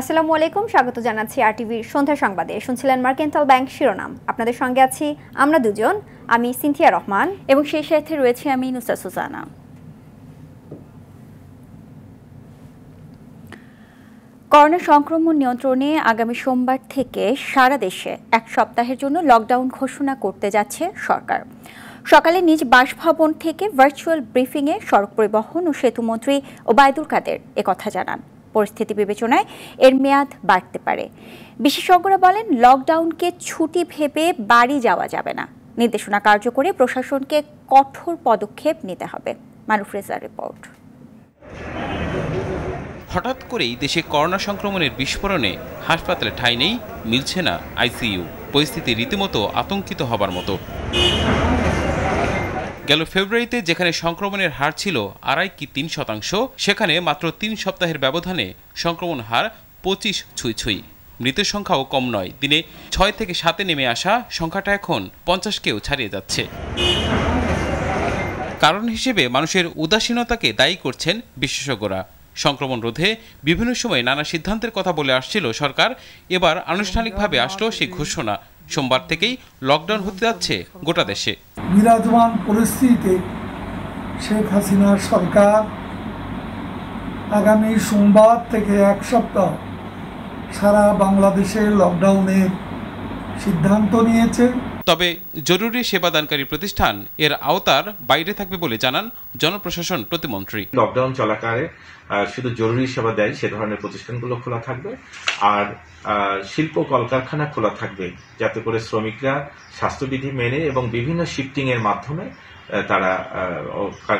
আসসালামু আলাইকুম, স্বাগত জানাচ্ছি আর টিভির সন্ধ্যা সংবাদে। শুনছিলেন মার্কেন্টাল ব্যাংক শিরোনাম। আপনাদের সঙ্গে আছি আমরা দুজন, আমি সিনথিয়া রহমান এবং সেই সাথে রয়েছে আমি নুসা সুজানা। করোনা সংক্রমণ নিয়ন্ত্রণে আগামী সোমবার থেকে সারা দেশে এক সপ্তাহের জন্য লকডাউন ঘোষণা করতে যাচ্ছে সরকার। সকালে নিজ বাসভবন থেকে ভার্চুয়াল ব্রিফিংয়ে সড়ক পরিবহন ও সেতুমন্ত্রী ওবায়দুল কাদের একথা জানান। পরিস্থিতি বিবেচনায় এর মেয়াদ বাড়তে পারে। বিশেষজ্ঞরা বলেন, লকডাউনকে ছুটি ভেবে বাড়ি যাওয়া যাবে না। নির্দেশনা কার্যকরে প্রশাসনকে কঠোর পদক্ষেপ নিতে হবে। মারুফ রেজার রিপোর্ট। হঠাৎ করেই দেশে করোনা সংক্রমণের বিস্ফোরণে হাসপাতালে ঠাঁই নেই, মিলছে না আইসিইউ। পরিস্থিতি রীতিমতো আতঙ্কিত হবার মতো। গেল ফেব্রুয়ারিতে যেখানে সংক্রমণের হার ছিল আড়াই কি তিন শতাংশ, সেখানে মাত্র তিন সপ্তাহের ব্যবধানে সংক্রমণ হার পঁচিশ ছুঁই ছুঁই। মৃতের সংখ্যাও কম নয়। দিনে ছয় থেকে সাতে নেমে আসা সংখ্যাটা এখন পঞ্চাশকেও ছাড়িয়ে যাচ্ছে। কারণ হিসেবে মানুষের উদাসীনতাকে দায়ী করছেন বিশেষজ্ঞরা। সংক্রমণ রোধে বিভিন্ন সময় নানা সিদ্ধান্তের কথা বলে আসছিল সরকার। এবার আনুষ্ঠানিকভাবে আসলো সেই ঘোষণা। সোমবার থেকেই লকডাউন হতে যাচ্ছে গোটা দেশে। বিরাজমান পরিস্থিতিতে শেখ হাসিনার সরকার আগামী সোমবার থেকে এক সপ্তাহ সারা বাংলাদেশে লকডাউনের সিদ্ধান্ত নিয়েছে। তবে জরুরি সেবাদানকারী প্রতিষ্ঠান এর আওতার বাইরে থাকবে বলে জানান জনপ্রশাসন প্রতিমন্ত্রী। লকডাউন চলাকালে শুধু জরুরি সেবা দেয়, সে ধরনের প্রতিষ্ঠানগুলো খোলা থাকবে। আর শিল্প কলকারখানা খোলা থাকবে, যাতে করে শ্রমিকরা স্বাস্থ্যবিধি মেনে এবং বিভিন্ন শিফটিং এর মাধ্যমে তারা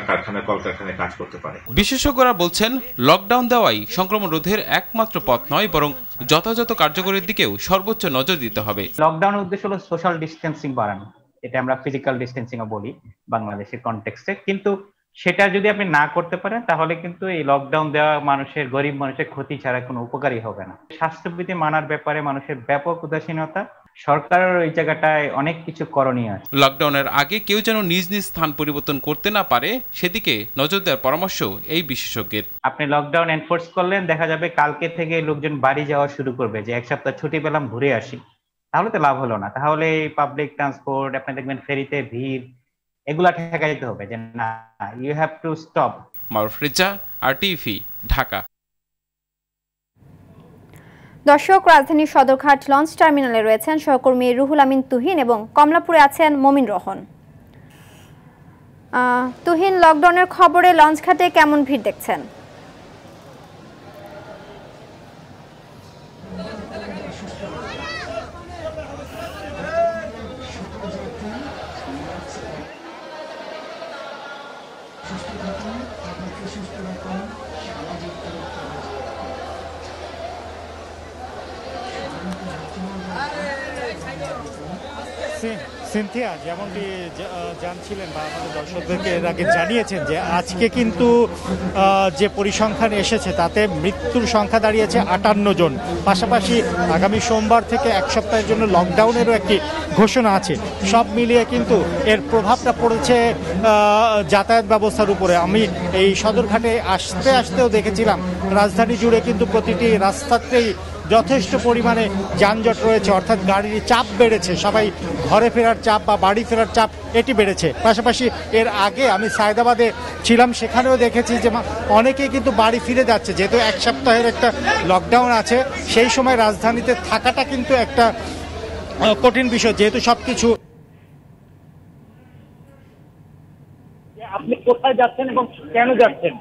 কারখানা কলকারখানায় কাজ করতে পারে। বিশেষজ্ঞরা বলছেন লকডাউন দেওয়াই সংক্রমণ রোধের একমাত্র পথ নয় বরং যথাযথ কার্যকরের দিকেও সর্বোচ্চ নজর দিতে হবে। লকডাউনের উদ্দেশ্য হলো সোশ্যাল ডিস্টেন্সিং বাড়ানো। এটা আমরা ফিজিক্যাল ডিস্টেন্সিং বলি বাংলাদেশের কনটেক্সটে কিন্তু সেটা যদি আপনি না করতে পারেন তাহলে কিন্তু এই লকডাউন দেওয়া মানুষের গরিব মানুষের ক্ষতি ছাড়া কোনো উপকারী হবে না। স্বাস্থ্যবিধি মানার ব্যাপারে মানুষের ব্যাপক উদাসীনতা সরকারের ওই জায়গাটায় অনেক কিছু করণীয় আছে। লকডাউনের আগে কেউ যেন নিজ নিজ স্থান পরিবর্তন করতে না পারে সেদিকে নজর দেওয়ার পরামর্শ এই বিশেষজ্ঞের। আপনি লকডাউন এনফোর্স করলেন দেখা যাবে কালকে থেকে লোকজন বাড়ি যাওয়া শুরু করবে যে এক সপ্তাহ ছুটি পেলাম ঘুরে আসি। তাহলে তো লাভ হলো না। তাহলে পাবলিক ট্রান্সপোর্ট আপনি দেখবেন ফেরিতে ভিড় এগুলা ঠেকা যেতে হবে যে না you have to stop Maruf Reza R TV Dhaka. দর্শক, রাজধানী সদরঘাট লঞ্চ টার্মিনালে রয়েছেন সহকর্মী রুহুল আমিন তুহিন এবং কমলাপুরে আছেন মমিন রহন। তুহিন, লকডাউনের খবরে লঞ্চ ঘাটে কেমন ভিড় দেখছেন? সিনথিয়া যেমনটি জানছিলেন বা আমাদের দর্শকদেরকে এর আগে জানিয়েছেন যে আজকে কিন্তু যে পরিসংখ্যান এসেছে তাতে মৃত্যুর সংখ্যা দাঁড়িয়েছে আটান্ন জন। পাশাপাশি আগামী সোমবার থেকে এক সপ্তাহের জন্য লকডাউনেরও একটি ঘোষণা আছে। সব মিলিয়ে কিন্তু এর প্রভাবটা পড়েছে যাতায়াত ব্যবস্থার উপরে। আমি এই সদরঘাটে আসতে, আসতেও দেখেছিলাম, রাজধানী জুড়ে কিন্তু প্রতিটি রাস্তাতেই যথেষ্ট পরিমাণে যানজট রয়েছে, অর্থাৎ গাড়ির চাপ বেড়েছে, সবাই ঘরে ফেরার চাপ বা বাড়ি ফেরার চাপ এটি বেড়েছে। পাশাপাশি এর আগে আমি সায়দাবাদে ছিলাম, সেখানেও দেখেছি যে অনেকেই কিন্তু বাড়ি ফিরে যাচ্ছে, যেহেতু এক সপ্তাহের একটা লকডাউন আছে, সেই সময় রাজধানীতে থাকাটা কিন্তু একটা কঠিন বিষয়, যেহেতু সব কিছু আপনি কোথায় যাচ্ছেন এবং কেন যাচ্ছেন?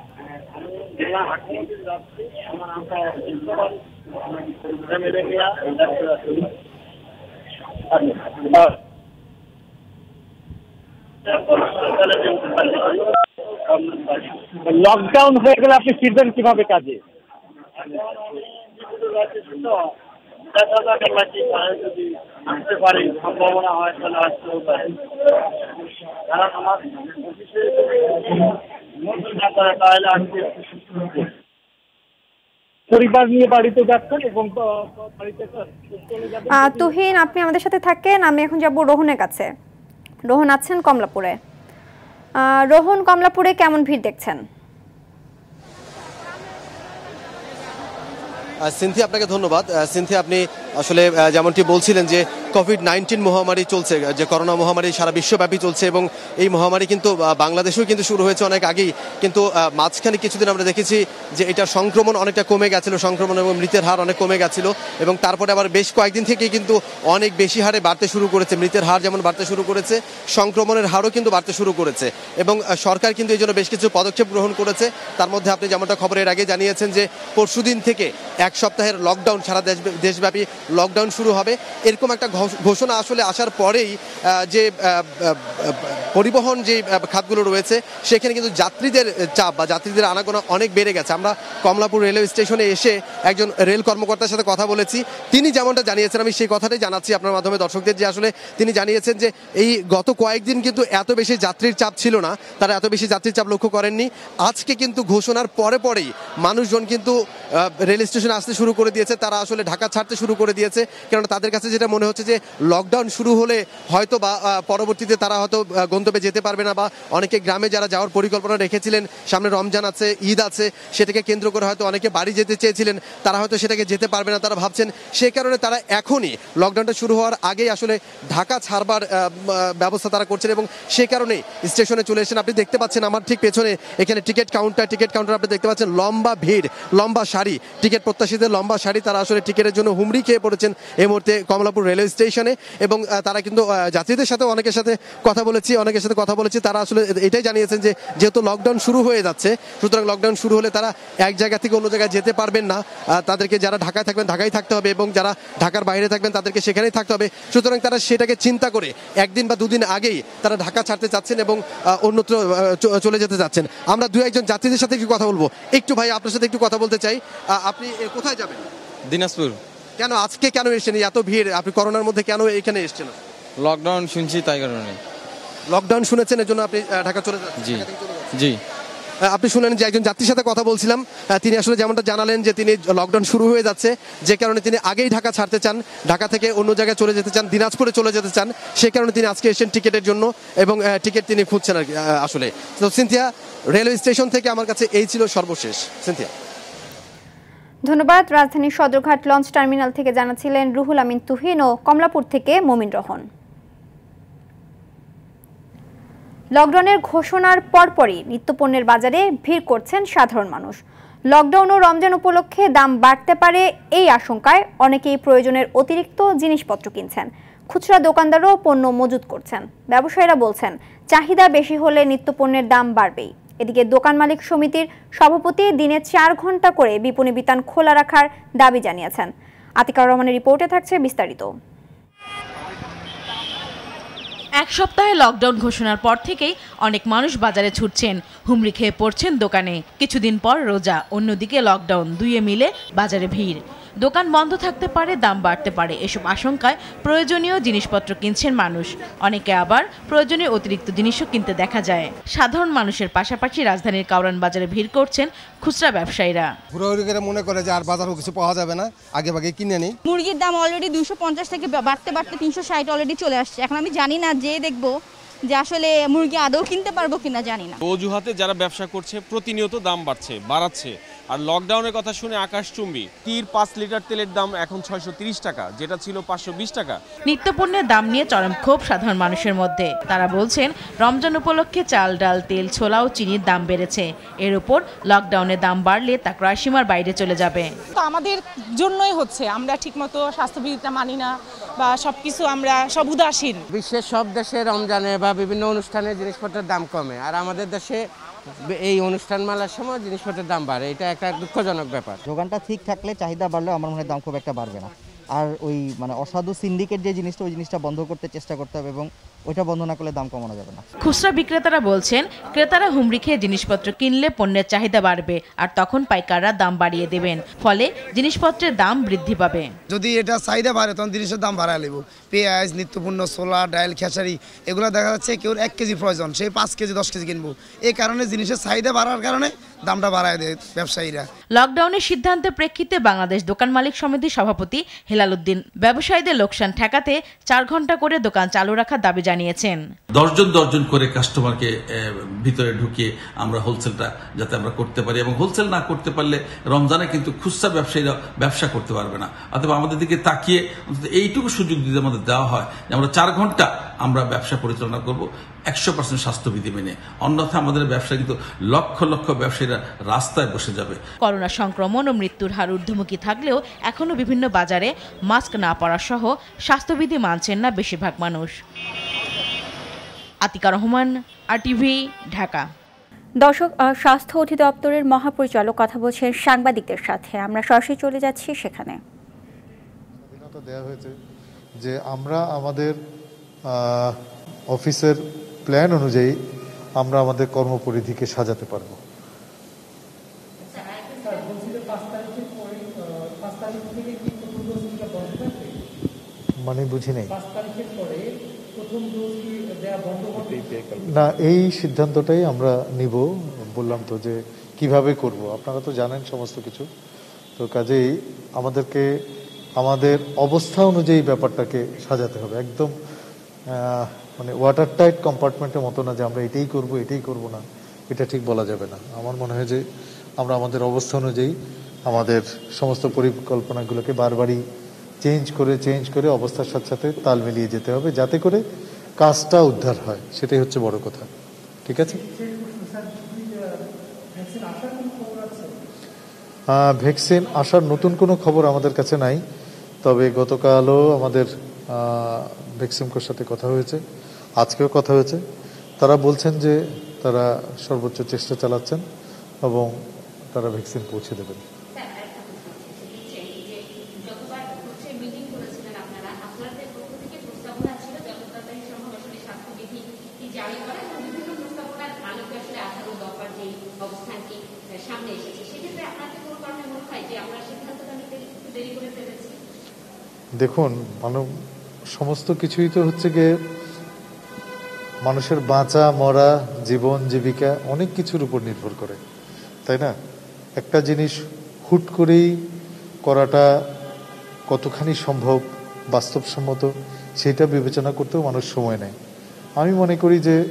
লকডাউন হয়ে গেলে আপনি ফিরবেন কীভাবে কাজে? যদি আসতে পারি সম্ভাবনা হয় তাহলে আসতেও পারে কারণ আমার তাহলে আসতে পরিবার নিয়ে বাড়িতে যাচ্ছেন এবং তুহিন আপনি আমাদের সাথে থাকেন আমি এখন যাব রোহনের কাছে। রোহন আছেন কমলাপুরে। রোহন কমলাপুরে কেমন ভিড় দেখছেন? সিনথি আপনাকে ধন্যবাদ। আহ, সিনথি আপনি আসলে যেমনটি বলছিলেন যে কোভিড নাইন্টিন মহামারী চলছে, যে করোনা মহামারী সারা বিশ্বব্যাপী চলছে এবং এই মহামারী কিন্তু বাংলাদেশেও কিন্তু শুরু হয়েছে অনেক আগেই। কিন্তু মাঝখানে কিছুদিন আমরা দেখেছি যে এটা সংক্রমণ অনেকটা কমে গেছিল, সংক্রমণ এবং মৃতের হার অনেক কমে গেছিল এবং তারপরে আবার বেশ কয়েকদিন থেকেই কিন্তু অনেক বেশি হারে বাড়তে শুরু করেছে। মৃতের হার যেমন বাড়তে শুরু করেছে, সংক্রমণের হারও কিন্তু বাড়তে শুরু করেছে এবং সরকার কিন্তু এই জন্য বেশ কিছু পদক্ষেপ গ্রহণ করেছে। তার মধ্যে আপনি যেমনটা খবরের আগে জানিয়েছেন যে, পরশুদিন থেকে এক সপ্তাহের লকডাউন সারা দেশ দেশব্যাপী লকডাউন শুরু হবে। এরকম একটা ঘোষণা আসলে আসার পরেই যে পরিবহন যে খাতগুলো রয়েছে, সেখানে কিন্তু যাত্রীদের চাপ বা যাত্রীদের আনাগোনা অনেক বেড়ে গেছে। আমরা কমলাপুর রেলওয়ে স্টেশনে এসে একজন রেল কর্মকর্তার সাথে কথা বলেছি। তিনি যেমনটা জানিয়েছেন, আমি সেই কথাটাই জানাচ্ছি আপনার মাধ্যমে দর্শকদের যে আসলে তিনি জানিয়েছেন যে, এই গত কয়েকদিন কিন্তু এত বেশি যাত্রীর চাপ ছিল না। তারা এত বেশি যাত্রীর চাপ লক্ষ্য করেননি। আজকে কিন্তু ঘোষণার পরে পরেই মানুষজন কিন্তু রেল স্টেশনে আসতে শুরু করে দিয়েছে। তারা আসলে ঢাকা ছাড়তে শুরু করে দিয়েছে। কেননা তাদের কাছে যেটা মনে হচ্ছে যে লকডাউন শুরু হলে হয়তো বা পরবর্তীতে তারা হয়তো গন্তব্যে যেতে পারবে না বা অনেকে গ্রামে যারা যাওয়ার পরিকল্পনা রেখেছিলেন, সামনে রমজান আছে, ঈদ আছে, সেটাকে কেন্দ্র করে হয়তো অনেকে বাড়ি যেতে চেয়েছিলেন, তারা হয়তো সেটাকে যেতে পারবে না, তারা ভাবছেন। সে কারণে তারা এখনই লকডাউনটা শুরু হওয়ার আগেই আসলে ঢাকা ছাড়বার ব্যবস্থা তারা করছেন এবং সে কারণেই স্টেশনে চলে এসেছেন। আপনি দেখতে পাচ্ছেন আমার ঠিক পেছনে এখানে টিকিট কাউন্টার টিকিট কাউন্টার আপনি দেখতে পাচ্ছেন লম্বা ভিড়, লম্বা সারি টিকিট প্রত্যাশীদের লম্বা সারি তারা আসলে টিকিটের জন্য হুমড়ি খেয়ে পড়েছেন। এই মুহূর্তে কমলাপুর রেলওয়ে স্টেশনে এবং তারা কিন্তু যাত্রীদের সাথে অনেকের সাথে কথা বলেছি, অনেকের সাথে কথা বলেছি, তারা আসলে এটাই জানিয়েছেন যে যেহেতু লকডাউন শুরু হয়ে যাচ্ছে, সুতরাং লকডাউন শুরু হলে তারা এক জায়গা থেকে অন্য জায়গায় যেতে পারবেন না। তাদেরকে যারা ঢাকায় থাকবেন ঢাকায় থাকতে হবে এবং যারা ঢাকার বাইরে থাকবেন তাদেরকে সেখানেই থাকতে হবে। সুতরাং তারা সেটাকে চিন্তা করে একদিন বা দুদিন আগেই তারা ঢাকা ছাড়তে চাচ্ছেন এবং অন্যত্র চলে যেতে চাচ্ছেন। আমরা দু একজন যাত্রীদের সাথে একটু কথা বলব। একটু ভাই, আপনার সাথে একটু কথা বলতে চাই। আপনি কোথায় যাবেন? দিনাজপুর। কেন আজকে কেন এসেছেন? এত ভিড় আপনি করোনার মধ্যে কেন এখানে এসেছেন? লকডাউন শুনছি তাই কারণে। লকডাউন শুনেছেন এর জন্য আপনি ঢাকা চলে যাচ্ছেন। জি। জি। আপনি শুনলেন যে একজন যাত্রীর সাথে কথা বলছিলাম তিনি আসলে যেমনটা জানালেন যে তিনি লকডাউন শুরু হয়ে যাচ্ছে যে কারণে তিনি আগেই ঢাকা ছাড়তে চান ঢাকা থেকে অন্য জায়গায় চলে যেতে চান দিনাজপুরে চলে যেতে চান সে কারণে তিনি আজকে এসেছেন টিকিটের জন্য এবং টিকিট তিনি খুঁজছেন আর কি, আসলে। তো সিনথিয়া রেলওয়ে স্টেশন থেকে আমার কাছে এই ছিল সর্বশেষ। সিনথিয়া। ধন্যবাদ। রাজধানীর সদরঘাট লঞ্চ টার্মিনাল থেকে জানাচ্ছিলেন রুহুল আমিন তুহিন ও কমলাপুর থেকে মমিন রহন। লকডাউনের ঘোষণার পরপরই নিত্যপণ্যের বাজারে ভিড় করছেন সাধারণ মানুষ। লকডাউন ও রমজান উপলক্ষে দাম বাড়তে পারে এই আশঙ্কায় অনেকেই প্রয়োজনের অতিরিক্ত জিনিসপত্র কিনছেন। খুচরা দোকানদারও পণ্য মজুত করছেন। ব্যবসায়ীরা বলছেন, চাহিদা বেশি হলে নিত্যপণ্যের দাম বাড়বেই। এদিকে দোকান মালিক সমিতির সভাপতি দিনে চার ঘণ্টা করে বিপণী বিতান খোলা রাখার দাবি জানিয়েছেন। আতিকার রহমানের রিপোর্টে থাকছে বিস্তারিত। এক সপ্তাহে লকডাউন ঘোষণার পর থেকেই অনেক মানুষ বাজারে ছুটছেন। হুমড়ি খেয়ে পড়ছেন দোকানে। কিছুদিন পর রোজা, অন্যদিকে লকডাউন দুইয়ে মিলে বাজারে ভিড়। দোকান বন্ধ থাকতে পারে দাম বাড়তে পারে। এসব আশঙ্কায় প্রয়োজনীয় জিনিসপত্র কিনছেন মানুষ। অনেকে আবার প্রয়োজনীয় অতিরিক্ত জিনিসও কিনতে দেখা যায়। সাধারণ মানুষের পাশাপাশি রাজধানীর কাউরান বাজারে ভিড় করছেন খুচরা ব্যবসায়ীরা। মনে করে যে আর বাজারও কিছু পাওয়া যাবে না আগে ভাগে কিনে নিই। মুরগির দাম অলরেডি দুশো পঞ্চাশ থেকে বাড়তে বাড়তে তিনশো ষাট অলরেডি চলে আসছে। এখন আমি জানি না যে দেখব যে আসলে মুরগি আদৌ কিনতে পারব কিনা জানি না। অজুহাতে যারা ব্যবসা করছে প্রতিনিয়ত দাম বাড়ছে বাড়াচ্ছে। আর লকডাউনের কথা শুনে আকাশচুম্বী তীর পাঁচ লিটার তেলের দাম এখন ছয়শো টাকা যেটা ছিল পাঁচশো বিশ টাকা। নিত্যপণ্যের দাম নিয়ে চরম ক্ষোভ সাধারণ মানুষের মধ্যে। তারা বলছেন রমজান উপলক্ষে চাল ডাল তেল ছোলা ও চিনির দাম বেড়েছে। এর উপর লকডাউনের দাম বাড়লে তা ক্রয়সীমার বাইরে চলে যাবে। তো আমাদের জন্যই হচ্ছে আমরা ঠিকমতো স্বাস্থ্যবিধিটা মানি না বা সব কিছু আমরা সব উদাসীন। বিশ্বের সব দেশে রমজানে বা বিভিন্ন অনুষ্ঠানে জিনিসপত্রের দাম কমে আর আমাদের দেশে এই অনুষ্ঠান মালার সময় জিনিসপত্রের দাম বাড়ে। এটা একটা দুঃখজনক ব্যাপার। দোকানটা ঠিক থাকলে চাহিদা বাড়লেও আমার মনে হয় দাম খুব একটা বাড়বে না। আর ওই মানে অসাধু সিন্ডিকেট যে জিনিসটা, ওই জিনিসটা বন্ধ করতে চেষ্টা করতে হবে এবং ওইটা বন্ধ না করলে দাম কমানো যাবে না। খুচরা বিক্রেতারা বলছেন ক্রেতারা হুমড়ি খেয়ে জিনিসপত্র কিনলে পণ্যের চাহিদা বাড়বে আর তখন পাইকাররা দাম বাড়িয়ে দেবেন ফলে জিনিসপত্রের দাম বৃদ্ধি পাবে। যদি এটা চাহিদা বাড়ে তখন জিনিসের দাম বাড়ায় নেব। পেঁয়াজ নিত্যপূর্ণ সোলা ডাইল খেসারি এগুলো দেখা যাচ্ছে কেউ এক কেজি প্রয়োজন সেই পাঁচ কেজি দশ কেজি কিনবো। এই কারণে জিনিসের চাহিদা বাড়ার কারণে দামটা বাড়ায় দেয় ব্যবসায়ীরা। লকডাউনের সিদ্ধান্তের প্রেক্ষিতে বাংলাদেশ দোকান মালিক সমিতির সভাপতি হেলাল উদ্দিন ব্যবসায়ীদের লোকসান ঠেকাতে চার ঘণ্টা করে দোকান চালু রাখার দাবি জানিয়েছেন। দশজন দশজন করে কাস্টমারকে ভিতরে ঢুকিয়ে আমরা হোলসেলটা যাতে আমরা করতে পারি এবং হোলসেল না করতে পারলে রমজানে কিন্তু খুচরা ব্যবসায়ীরা ব্যবসা করতে পারবে না। অথবা আমাদের দিকে তাকিয়ে অন্তত এইটুকু সুযোগ যদি আমাদের দেওয়া হয় যে আমরা চার ঘণ্টা আমরা ব্যবসা পরিচালনা করব একশো পার্সেন্ট স্বাস্থ্যবিধি মেনে। অন্যথা আমাদের ব্যবসা কিন্তু লক্ষ লক্ষ ব্যবসায়ীরা রাস্তায় বসে যাবে। করোনা সংক্রমণ ও মৃত্যুর হার ঊর্ধ্বমুখী থাকলেও এখনও বিভিন্ন বাজারে মাস্ক না পরা সহ স্বাস্থ্যবিধি মানছেন না বেশিরভাগ মানুষ। Atika Rahman R TV Dhaka. দর্শক স্বাস্থ্য অধিদপ্তরের মহাপরিচালক কথা বলছেন সাংবাদিকদের সাথে। আমরা সরাসরি চলে যাচ্ছি সেখানে। স্বাধীনতা দেওয়া হয়েছে যে আমরা আমাদের অফিসের প্ল্যান অনুযায়ী আমরা আমাদের কর্মপরিধিকে সাজাতে পারব। মানে বুঝি নেই। না, এই সিদ্ধান্তটাই আমরা নিব। বললাম তো যে কীভাবে করব। আপনারা তো জানেন সমস্ত কিছু। তো কাজেই আমাদেরকে, আমাদের অবস্থা অনুযায়ী ব্যাপারটাকে সাজাতে হবে। একদম মানে ওয়াটার টাইট কম্পার্টমেন্টের মতো না যে আমরা এটাই করব এটাই করব না। এটা ঠিক বলা যাবে না। আমার মনে হয় যে আমরা আমাদের অবস্থা অনুযায়ী আমাদের সমস্ত পরিকল্পনাগুলোকে বারবারই চেঞ্জ করে চেঞ্জ করে অবস্থার সাথে সাথে তাল মিলিয়ে যেতে হবে, যাতে করে কাজটা উদ্ধার হয়। সেটাই হচ্ছে বড় কথা। ঠিক আছে? ভ্যাকসিন আসার নতুন কোনো খবর আমাদের কাছে নাই, তবে গতকালও আমাদের ভ্যাকসিমকোর সাথে কথা হয়েছে, আজকেও কথা হয়েছে। তারা বলছেন যে তারা সর্বোচ্চ চেষ্টা চালাচ্ছেন এবং তারা ভ্যাকসিন পৌঁছে দেবেন। দেখুন, মানব, সমস্ত কিছুই তো হচ্ছে গিয়ে মানুষের বাঁচা, মরা, জীবন, জীবিকা অনেক কিছুর উপর নির্ভর করে, তাই না? একটা জিনিস হুট করেই করাটা কতখানি সম্ভব, বাস্তবসম্মত, সেটা বিবেচনা করতেও মানুষ সময় নেয়। আমি মনে করি যে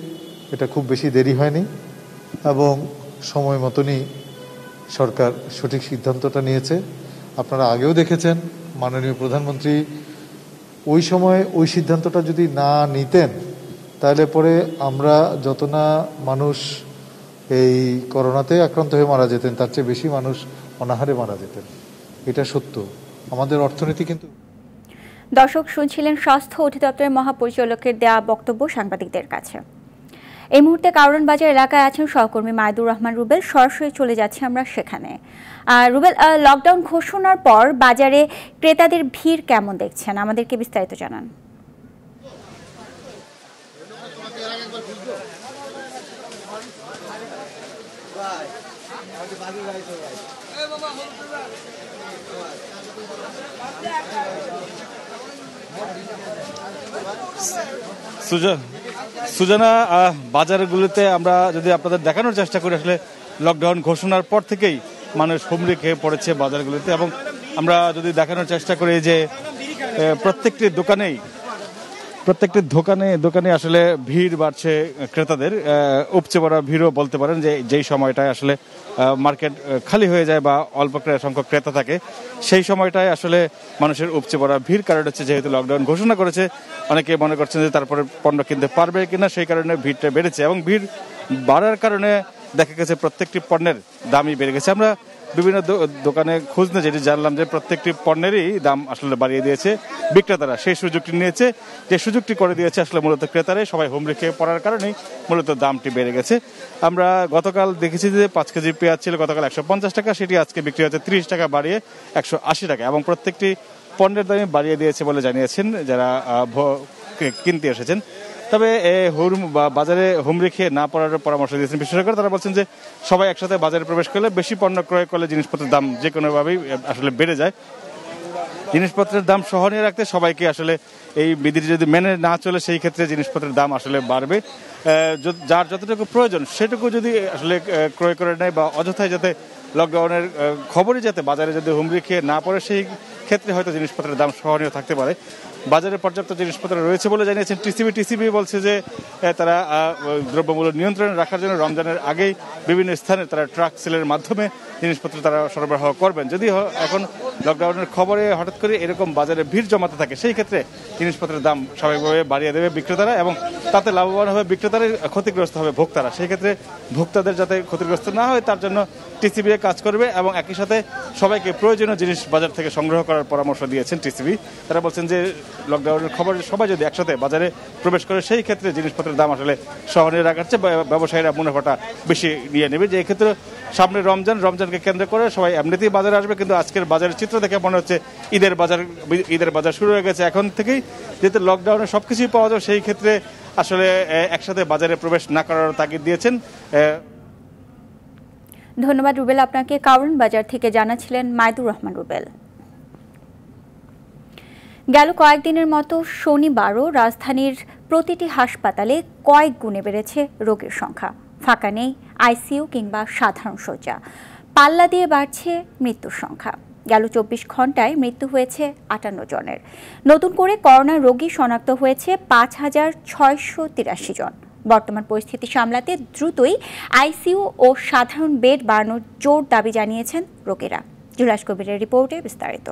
এটা খুব বেশি দেরি হয়নি এবং সময় মতনই সরকার সঠিক সিদ্ধান্তটা নিয়েছে। আপনারা আগেও দেখেছেন মাননীয় প্রধানমন্ত্রী, ওই সময় ওই সিদ্ধান্তটা যদি না নিতেন, তাহলে পরে আমরা যত না মানুষ এই করোনাতে আক্রান্ত হয়ে মারা যেতেন, তার চেয়ে বেশি মানুষ অনাহারে মারা যেতেন। এটা সত্য। আমাদের অর্থনীতি কিন্তু দর্শক, শুনছিলেন স্বাস্থ্য অধিদপ্তরের মহাপরিচালকের দেয়া বক্তব্য সাংবাদিকদের কাছে। এই মুহূর্তে কারণ বাজার এলাকায় আছেন সহকর্মী মায়দুর রহমান রুবেল। সরাসরি চলে যাচ্ছি আমরা সেখানে। রুবেল লকডাউন ঘোষণার পর বাজারে ক্রেতাদের ভিড় কেমন দেখছেন? আমাদেরকে বিস্তারিত জানান। সুজা- সুজানা বাজারগুলোতে আমরা যদি আপনাদের দেখানোর চেষ্টা করি, আসলে লকডাউন ঘোষণার পর থেকেই মানুষ হুমড়ি খেয়ে পড়েছে বাজারগুলোতে এবং আমরা যদি দেখানোর চেষ্টা করি যে প্রত্যেকটি দোকানেই প্রত্যেকটি দোকানে দোকানে আসলে ভিড় বাড়ছে ক্রেতাদের। উপচে পড়া ভিড়ও বলতে পারেন যে যেই সময়টায় আসলে মার্কেট খালি হয়ে যায় বা অল্প সংখ্যক ক্রেতা থাকে, সেই সময়টায় আসলে মানুষের উপচে পড়া ভিড়, কারণ হচ্ছে যেহেতু লকডাউন ঘোষণা করেছে, অনেকে মনে করছেন যে তারপরে পণ্য কিনতে পারবে কিনা, সেই কারণে ভিড়টা বেড়েছে এবং ভিড় বাড়ার কারণে দেখা গেছে প্রত্যেকটি পণ্যের দামই বেড়ে গেছে। আমরা বিভিন্ন দোকানে খোঁজ নিয়ে যেটি জানলাম যে প্রত্যেকটি পণ্যেরই দাম আসলে বাড়িয়ে দিয়েছে বিক্রেতারা। সেই সুযোগটি নিয়েছে, যে সুযোগটি করে দিয়েছে আসলে মূলত ক্রেতারাই। সবাই হোম রেখে পড়ার কারণেই মূলত দামটি বেড়ে গেছে। আমরা গতকাল দেখেছি যে পাঁচ কেজি পেঁয়াজ ছিল গতকাল একশো পঞ্চাশ টাকা, সেটি আজকে বিক্রি হচ্ছে ত্রিশ টাকা, বাড়িয়ে একশো আশি টাকা এবং প্রত্যেকটি পণ্যের দামই বাড়িয়ে দিয়েছে বলে জানিয়েছেন যারা কিনতে এসেছেন। তবে বা- বাজারে হুম রেখে না পড়ার পরামর্শ দিয়েছেন বিশেষজ্ঞরা। তারা বলছেন যে, সবাই একসাথে বাজারে প্রবেশ করলে বেশি পণ্য ক্রয় করলে জিনিসপত্রের দাম যে কোনোভাবেই আসলে বেড়ে যায়। জিনিসপত্রের দাম সহনীয় রাখতে সবাইকে আসলে এই বিধিটি যদি মেনে না চলে, সেই ক্ষেত্রে জিনিসপত্রের দাম আসলে বাড়বে। যার যতটুকু প্রয়োজন, সেটুকু যদি আসলে ক্রয় করে নেয় বা অযথায় যাতে লকডাউনের খবরই যাতে বাজারে যদি হুমড়ি খেয়ে না পড়ে, সেই ক্ষেত্রে হয়তো জিনিসপত্রের দাম সহনীয় থাকতে পারে। বাজারে পর্যাপ্ত জিনিসপত্র রয়েছে বলে জানিয়েছেন টিসিবি। টিসিবি বলছে যে তারা দ্রব্যমূল্য নিয়ন্ত্রণে রাখার জন্য রমজানের আগেই বিভিন্ন স্থানে তারা ট্রাক সেলের মাধ্যমে জিনিসপত্র তারা সরবরাহ করবেন। যদি এখন লকডাউনের খবরে হঠাৎ করে এরকম বাজারে ভিড় জমাতে থাকে, সেই ক্ষেত্রে জিনিসপত্রের দাম স্বাভাবিকভাবে বাড়িয়ে দেবে বিক্রেতারা এবং তাতে লাভবান হবে বিক্রেতারা ক্ষতিগ্রস্ত হবে ভোক্তারা। সেই ক্ষেত্রে ভোক্তাদের যাতে ক্ষতিগ্রস্ত না হয়, তার জন্য টিসিবি কাজ করবে এবং একই সাথে সবাইকে প্রয়োজনীয় জিনিস বাজার থেকে সংগ্রহ করার পরামর্শ দিয়েছেন টিসিবি। তারা বলছেন যে লকডাউনের খবর সবাই যদি একসাথে বাজারে প্রবেশ করে, সেই ক্ষেত্রে জিনিসপত্রের দাম আসলে শহরে রাখার চেয়ে ব্যবসায়ীরা মুনাফাটা বেশি নিয়ে নেবে। যে ক্ষেত্রে সামনে রমজান, রমজানকে কেন্দ্র করে সবাই এমনিতেই বাজারে আসবে, কিন্তু আজকের বাজারের চিত্র দেখে মনে হচ্ছে ঈদের বাজার ঈদের বাজার শুরু হয়ে গেছে। এখন থেকেই যেহেতু লকডাউনে সব কিছুই পাওয়া যাবে সেই ক্ষেত্রে আসলে একসাথে বাজারে প্রবেশ না করার তাগিদ দিয়েছেন ধন্যবাদ রুবেল আপনাকে। কারণ বাজার থেকে জানাছিলেন মাইদুর রহমান রুবেল। গেল কয়েকদিনের মতো শনিবারও রাজধানীর প্রতিটি হাসপাতালে কয়েক গুণে বেড়েছে রোগীর সংখ্যা। ফাঁকা নেই আইসিইউ কিংবা সাধারণ শয্যা। পাল্লা দিয়ে বাড়ছে মৃত্যুর সংখ্যা। গেল চব্বিশ ঘন্টায় মৃত্যু হয়েছে আটান্ন জনের। নতুন করে করোনা রোগী শনাক্ত হয়েছে পাঁচ হাজার ছয়শো তিরাশি জন। বর্তমান পরিস্থিতি সামলাতে দ্রুতই আইসিইউ ও সাধারণ বেড বাড়ানোর জোর দাবি জানিয়েছেন রোগীরা। জুলাস কবিরের রিপোর্টে বিস্তারিত।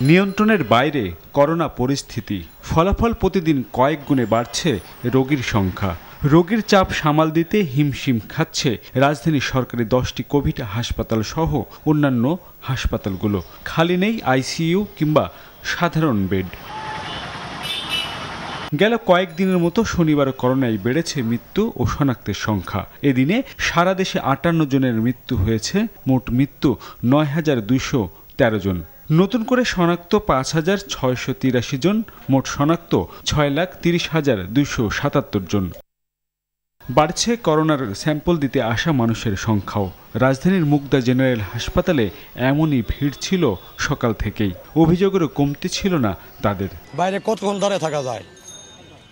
নিয়ন্ত্রণের বাইরে করোনা পরিস্থিতি। ফলাফল প্রতিদিন কয়েক গুণে বাড়ছে রোগীর সংখ্যা। রোগীর চাপ সামাল দিতে হিমশিম খাচ্ছে রাজধানীর সরকারি দশটি কোভিড হাসপাতাল সহ অন্যান্য হাসপাতালগুলো। খালি নেই আইসিইউ কিংবা সাধারণ বেড। গেল কয়েকদিনের মতো শনিবার করোনায় বেড়েছে মৃত্যু ও শনাক্তের সংখ্যা। এদিনে সারা দেশে আটান্ন জনের মৃত্যু হয়েছে, মোট মৃত্যু নয় হাজার দুইশো তেরো জন। নতুন করে শনাক্ত পাঁচ হাজার ছয়শো তিরাশি জন, মোট শনাক্ত ছয় লাখ তিরিশ হাজার দুইশো সাতাত্তর জন। বাড়ছে করোনার স্যাম্পল দিতে আসা মানুষের সংখ্যাও। রাজধানীর মুগদা জেনারেল হাসপাতালে এমনই ভিড় ছিল সকাল থেকেই। অভিযোগেরও কমতি ছিল না তাদের। বাইরে কতক্ষণ দাঁড়ায় থাকা যায়?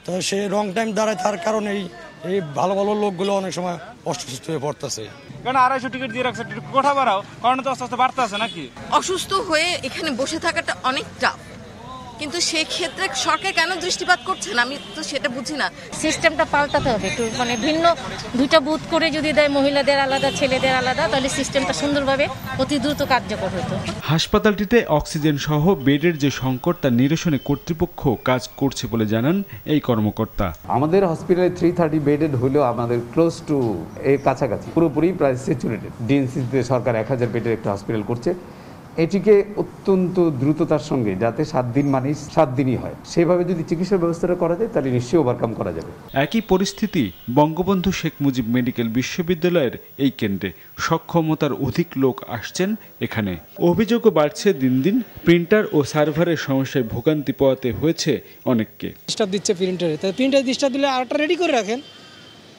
তো সে রং টাইম দাঁড়ায় তার কারণেই এই ভালো ভালো লোকগুলো অনেক সময় অসুস্থ হয়ে পড়তেছে। কারণ আড়াইশো টিকিট দিয়ে রাখছে কোঠা বাড়াও কারণ তো আস্তে আস্তে বাড়তেছে নাকি? অসুস্থ হয়ে এখানে বসে থাকাটা অনেক টাফ কিন্তু সেই ক্ষেত্রে সরকার কেন দৃষ্টিপাত করছে না? আমি তো সেটা বুঝি না। সিস্টেমটা পাল্টাতে হবে একটু মানে ভিন্ন দুইটা বুথ করে যদি দেয় মহিলাদের আলাদা ছেলেদের আলাদা তাহলে সিস্টেমটা সুন্দরভাবে অতি দ্রুত কার্যকর হতো। হাসপাতালটিতে অক্সিজেন সহ বেডের যে সংকট তা নিরসনে কর্তৃপক্ষ কাজ করছে বলে জানান এই কর্মকর্তা। আমাদের হসপিটালে থ্রি থার্টি বেডেড হলেও আমাদের ক্লোজ টু এর কাছাকাছি পুরোপুরি প্রায় স্যাচুরেটেড ডিএনসিতে সরকার এক হাজার বেডের একটা হসপিটাল করছে। এটিকে অত্যন্ত দ্রুততার সঙ্গে যাতে সাত দিন মানে সাত দিনই হয়। সেভাবে যদি চিকিৎসা ব্যবস্থাটা করা যায় তাহলে নিশ্চয়ই ওভারকাম করা যাবে। একই পরিস্থিতি বঙ্গবন্ধু শেখ মুজিব মেডিকেল বিশ্ববিদ্যালয়ের এই কেন্দ্রে সক্ষমতার অধিক লোক আসছেন এখানে। অভিযোগও বাড়ছে দিন দিন প্রিন্টার ও সার্ভারের সমস্যায় ভোগান্তি পোয়াতে হয়েছে অনেককে। ডিস্টার্ব দিচ্ছে প্রিন্টারে। তাই প্রিন্টারে ডিস্টার্ব দিলে আরেকটা রেডি করে রাখেন।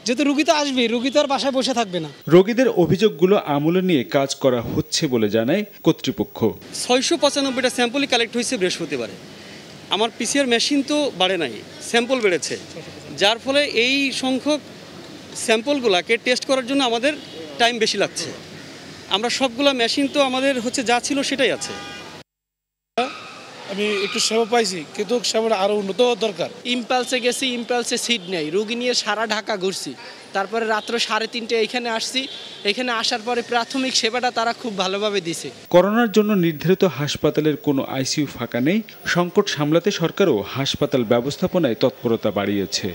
যেহেতু রুগী তো আসবে রুগী তো আর বাসায় বসে থাকবে না। রোগীদের অভিযোগগুলো আমলে নিয়ে কাজ করা হচ্ছে বলে জানায় কর্তৃপক্ষ। ছয়শো পঁচানব্বইটা স্যাম্পলই কালেক্ট হয়েছে বৃহস্পতিবারে। আমার পিসিআর মেশিন তো বাড়ে নাই স্যাম্পল বেড়েছে। যার ফলে এই সংখ্যক স্যাম্পলগুলোকে টেস্ট করার জন্য আমাদের টাইম বেশি লাগছে। আমরা সবগুলা মেশিন তো আমাদের হচ্ছে যা ছিল সেটাই আছে। আমি একটু সেবা পাইছি কিন্তু সেবাটা আরও উন্নত হওয়া দরকার। ইম্পালসে গেছি ইম্পালসে সিট নেই। রুগী নিয়ে সারা ঢাকা ঘুরছি। তারপরে রাত্র সাড়ে তিনটে এখানে আসছি। এখানে আসার পরে প্রাথমিক সেবাটা তারা খুব ভালোভাবে দিছে। করোনার জন্য নির্ধারিত হাসপাতালের কোনো আইসিইউ ফাঁকা নেই। সংকট সামলাতে সরকারও হাসপাতাল ব্যবস্থাপনায় তৎপরতা বাড়িয়েছে।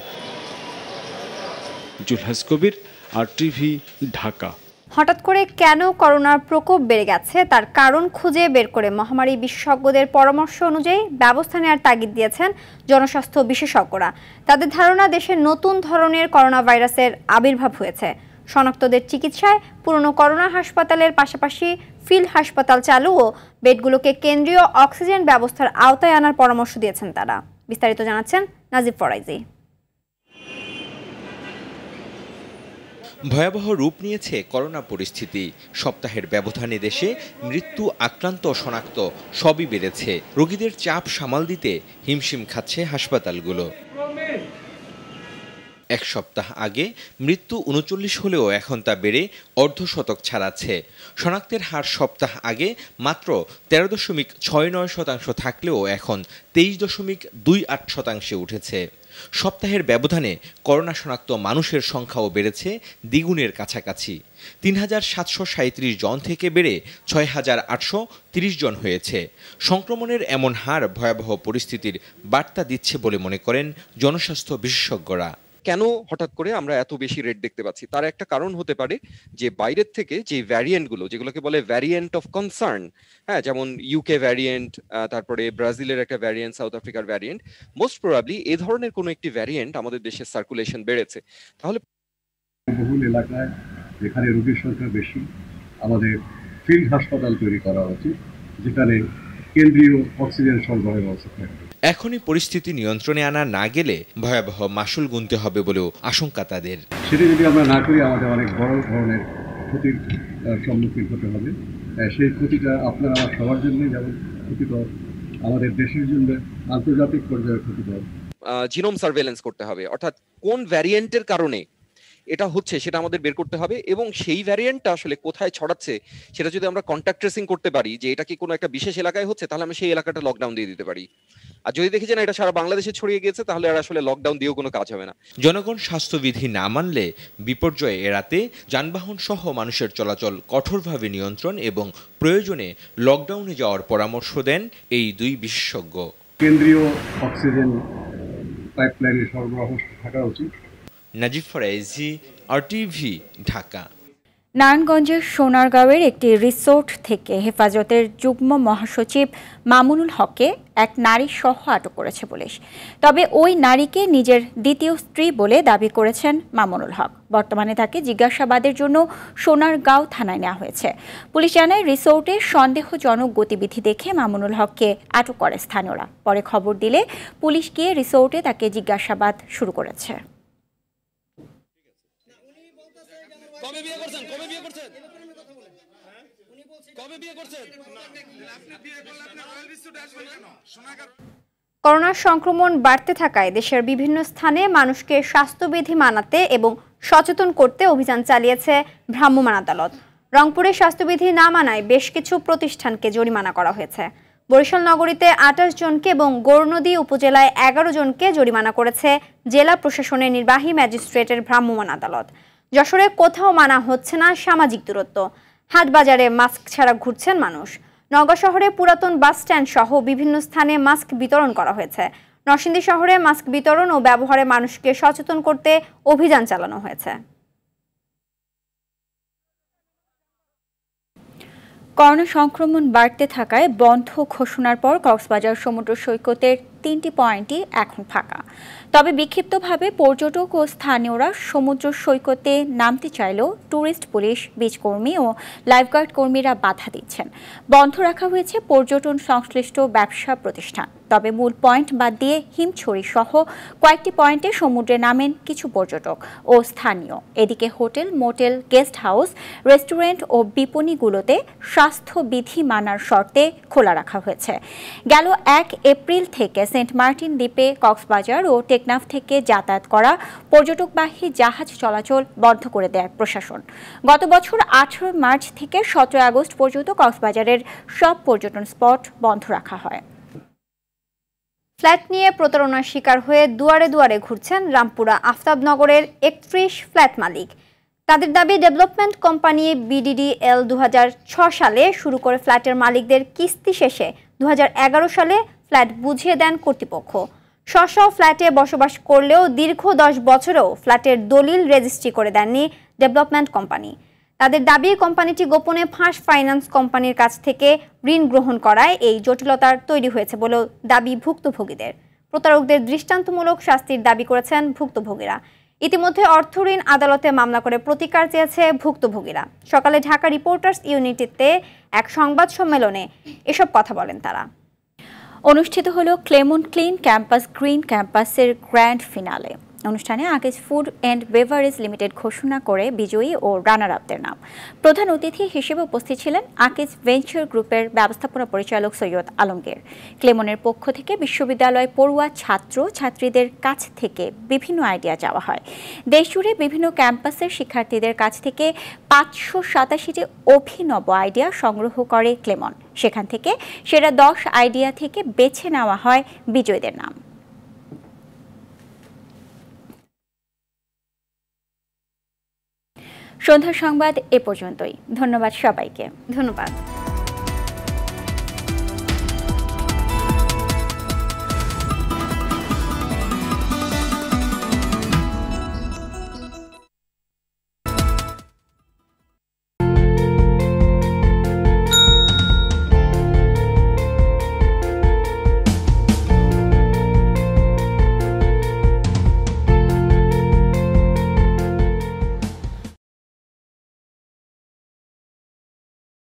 Julhas Kabir R TV Dhaka. হঠাৎ করে কেন করোনার প্রকোপ বেড়ে গেছে? তার কারণ খুঁজে বের করে মহামারী বিশেষজ্ঞদের পরামর্শ অনুযায়ী ব্যবস্থা নেওয়ার তাগিদ দিয়েছেন জনস্বাস্থ্য বিশেষজ্ঞরা। তাদের ধারণা, দেশে নতুন ধরনের করোনা ভাইরাসের আবির্ভাব হয়েছে। শনাক্তদের চিকিৎসায় পুরনো করোনা হাসপাতালের পাশাপাশি ফিল্ড হাসপাতাল চালু ও বেডগুলোকে কেন্দ্রীয় অক্সিজেন ব্যবস্থার আওতায় আনার পরামর্শ দিয়েছেন তারা। বিস্তারিত জানাচ্ছেন নাজিব ফরাইজি। ভয়াবহ রূপ নিয়েছে করোনা পরিস্থিতি। সপ্তাহের ব্যবধানে দেশে মৃত্যু আক্রান্ত শনাক্ত সবই বেড়েছে। রোগীদের চাপ সামাল দিতে হিমশিম খাচ্ছে হাসপাতালগুলো। এক সপ্তাহ আগে মৃত্যু উনচল্লিশ হলেও এখন তা বেড়ে অর্ধশতক ছাড়াচ্ছে। শনাক্তের হার সপ্তাহ আগে মাত্র তেরো দশমিক ছয় নয় শতাংশ থাকলেও এখন তেইশ দশমিক দুই আট শতাংশে উঠেছে। সপ্তাহের ব্যবধানে করোনা শনাক্ত মানুষের সংখ্যাও বেড়েছে দ্বিগুণের কাছাকাছি। তিন হাজার সাতশো সাঁত্রিশ জন থেকে বেড়ে ছয় হাজার আটশো তিরিশ জন হয়েছে। সংক্রমণের এমন হার ভয়াবহ পরিস্থিতির বার্তা দিচ্ছে বলে মনে করেন জনস্বাস্থ্য বিশেষজ্ঞরা। কেন হঠাৎ করে আমরা এত বেশি রেট দেখতে পাচ্ছি? তার একটা কারণ হতে পারে যে বাইরের থেকে যে ভ্যারিয়েন্টগুলো যেগুলোকে বলে ভ্যারিয়েন্ট অফ কনসার্ন হ্যাঁ যেমন ইউকে ভ্যারিয়েন্ট তারপরে ব্রাজিলের একটা ভ্যারিয়েন্ট সাউথ আফ্রিকার ভ্যারিয়েন্ট মোস্ট প্রবাবলি এ ধরনের কোনো একটি ভ্যারিয়েন্ট আমাদের দেশের সার্কুলেশন বেড়েছে। তাহলে বহুল এলাকায় যেখানে রোগীর সংখ্যা বেশি, আমাদের ফিল্ড হাসপাতাল তৈরি করা উচিত, যেখানে কেন্দ্রীয় অক্সিজেন সরবরাহের ব্যবস্থা থাকবে। এখনই পরিস্থিতি নিয়ন্ত্রণে আনা না গেলে ভয়াবহ মাসুল গুনতে হবে বলেও আশঙ্কা তাদের। সেটা যদি আমরা না করি আমাদের অনেক বড় ধরনের ক্ষতির আহ, সম্মুখীন হতে হবে। সেই ক্ষতিটা আপনারা সবার জন্য যেমন ক্ষতিকর আমাদের দেশের জন্য আন্তর্জাতিক পর্যায়ে ক্ষতিকর। জিনোম সার্ভেলেন্স করতে হবে। অর্থাৎ কোন ভ্যারিয়েন্টের কারণে এটা হচ্ছে সেটা আমাদের বের করতে হবে এবং সেই ভ্যারিয়েন্টটা আসলে কোথায় ছড়াচ্ছে সেটা যদি আমরা কন্ট্যাক্ট ট্রেসিং করতে পারি যে এটা কি কোনো একটা বিশেষ এলাকায় হচ্ছে তাহলে আমরা সেই এলাকাটা লকডাউন দিয়ে দিতে পারি। আর যদি দেখি যে না এটা সারা বাংলাদেশে ছড়িয়ে গিয়েছে তাহলে আর আসলে লকডাউন দিয়েও কোনো কাজ হবে না। জনগণ স্বাস্থ্যবিধি না মানলে বিপর্যয় এড়াতে যানবাহন সহ মানুষের চলাচল কঠোরভাবে নিয়ন্ত্রণ এবং প্রয়োজনে লকডাউনে যাওয়ার পরামর্শ দেন এই দুই বিশেষজ্ঞ। কেন্দ্রীয় অক্সিজেন পাইপলাইনের সরবরাহ থাকা উচিত। ফরাইজি আরটিভি ঢাকা। নারায়ণগঞ্জের সোনারগাঁওয়ের একটি রিসোর্ট থেকে হেফাজতের যুগ্ম মহাসচিব মামুনুল হককে এক নারী সহ আটক করেছে পুলিশ। তবে ওই নারীকে নিজের দ্বিতীয় স্ত্রী বলে দাবি করেছেন মামুনুল হক। বর্তমানে তাকে জিজ্ঞাসাবাদের জন্য সোনারগাঁও থানায় নেওয়া হয়েছে। পুলিশ জানায়, রিসোর্টে সন্দেহজনক গতিবিধি দেখে মামুনুল হককে আটক করে স্থানীয়রা। পরে খবর দিলে পুলিশ গিয়ে রিসোর্টে তাকে জিজ্ঞাসাবাদ শুরু করেছে। কবে বিয়ে করছেন? কবে বিয়ে করছেন? কবে বিয়ে করছেন? আপনি বিয়ে করলে আপনি রয়্যাল আসবেন কেন? সোনাগার করোনার সংক্রমণ বাড়তে থাকায় দেশের বিভিন্ন স্থানে মানুষকে স্বাস্থ্যবিধি মানাতে এবং সচেতন করতে অভিযান চালিয়েছে ভ্রাম্যমাণ আদালত। রংপুরে স্বাস্থ্যবিধি না মানায় বেশ কিছু প্রতিষ্ঠানকে জরিমানা করা হয়েছে। বরিশাল নগরীতে আঠাশ জনকে এবং গৌরনদী উপজেলায় এগারো জনকে জরিমানা করেছে জেলা প্রশাসনের নির্বাহী ম্যাজিস্ট্রেটের ভ্রাম্যমাণ আদালত। যশোরে কোথাও মানা হচ্ছে না সামাজিক দূরত্ব। হাটবাজারে মাস্ক ছাড়া ঘুরছেন মানুষ। নওগাঁ শহরে পুরাতন বাস স্ট্যান্ড সহ বিভিন্ন স্থানে মাস্ক বিতরণ করা হয়েছে। নরসিংদী শহরে মাস্ক বিতরণ ও ব্যবহারে মানুষকে সচেতন করতে অভিযান চালানো হয়েছে। করোনা সংক্রমণ বাড়তে থাকায় বন্ধ ঘোষণার পর কক্সবাজার সমুদ্র সৈকতের তিনটি পয়েন্টই এখন ফাঁকা। তবে বিক্ষিপ্তভাবে পর্যটক ও স্থানীয়রা সমুদ্র সৈকতে নামতে চাইলেও ট্যুরিস্ট পুলিশ, বীজকর্মী ও লাইফগার্ড কর্মীরা বাধা দিচ্ছেন। বন্ধ রাখা হয়েছে পর্যটন সংশ্লিষ্ট ব্যবসা প্রতিষ্ঠান। তবে মূল পয়েন্ট বাদ দিয়ে হিমছড়ি সহ কয়েকটি পয়েন্টে সমুদ্রে নামেন কিছু পর্যটক ও স্থানীয়। এদিকে hotel, motel, guest house, restaurant ও বিপণীগুলোতে স্বাস্থ্যবিধি মানার শর্তে খোলা রাখা হয়েছে। গেল এক এপ্রিল থেকে সেন্ট মার্টিন দ্বীপে কক্সবাজার ও টেকনাফ থেকে যাতায়াত করা পর্যটকবাহী জাহাজ চলাচল বন্ধ করে দেয় প্রশাসন। গত বছর আঠারো মার্চ থেকে সতেরো আগস্ট পর্যন্ত কক্সবাজারের সব পর্যটন স্পট বন্ধ রাখা হয়। ফ্ল্যাট নিয়ে প্রতারণার শিকার হয়ে দুয়ারে দুয়ারে ঘুরছেন রামপুরা আফতাবনগরের একত্রিশ ফ্ল্যাট মালিক। তাদের দাবি, ডেভেলপমেন্ট কোম্পানি বিডিডিএল দু সালে শুরু করে ফ্ল্যাটের মালিকদের কিস্তি শেষে দু হাজার এগারো সালে ফ্ল্যাট বুঝিয়ে দেন কর্তৃপক্ষ। স্ব ফ্ল্যাটে বসবাস করলেও দীর্ঘ দশ বছরেও ফ্ল্যাটের দলিল রেজিস্ট্রি করে দেননি ডেভেলপমেন্ট কোম্পানি। তাদের দাবি, কোম্পানিটি গোপনে ফাঁস ফাইন্যান্স কোম্পানির কাছ থেকে ঋণ গ্রহণ করায় এই জটিলতার তৈরি হয়েছে বলেও দাবি ভুক্তভোগীদের। প্রতারকদের দৃষ্টান্তমূলক শাস্তির দাবি করেছেন ভুক্তভোগীরা। ইতিমধ্যে অর্থ ঋণ আদালতে মামলা করে প্রতিকার চেয়েছে ভুক্তভোগীরা। সকালে ঢাকা রিপোর্টার্স ইউনিটিতে এক সংবাদ সম্মেলনে এসব কথা বলেন তারা। অনুষ্ঠিত হলো ক্লেমন ক্লিন ক্যাম্পাস গ্রিন ক্যাম্পাসের গ্র্যান্ড ফিনালে। অনুষ্ঠানে Akij food and beverage limited ঘোষণা করে বিজয়ী ও রানার আপদের নাম। প্রধান অতিথি হিসেবে উপস্থিত ছিলেন আকিজ ভেঞ্চার গ্রুপের ব্যবস্থাপনা পরিচালক সৈয়দ আলমগীর। ক্লেমনের পক্ষ থেকে বিশ্ববিদ্যালয় পড়ুয়া ছাত্র ছাত্রীদের কাছ থেকে বিভিন্ন আইডিয়া চাওয়া হয়। দেশজুড়ে বিভিন্ন ক্যাম্পাসের শিক্ষার্থীদের কাছ থেকে পাঁচশো সাতাশিটি অভিনব আইডিয়া সংগ্রহ করে ক্লেমন। সেখান থেকে সেরা দশ আইডিয়া থেকে বেছে নেওয়া হয় বিজয়ীদের নাম। সন্ধ্যা সংবাদ এ পর্যন্তই। ধন্যবাদ সবাইকে। ধন্যবাদ।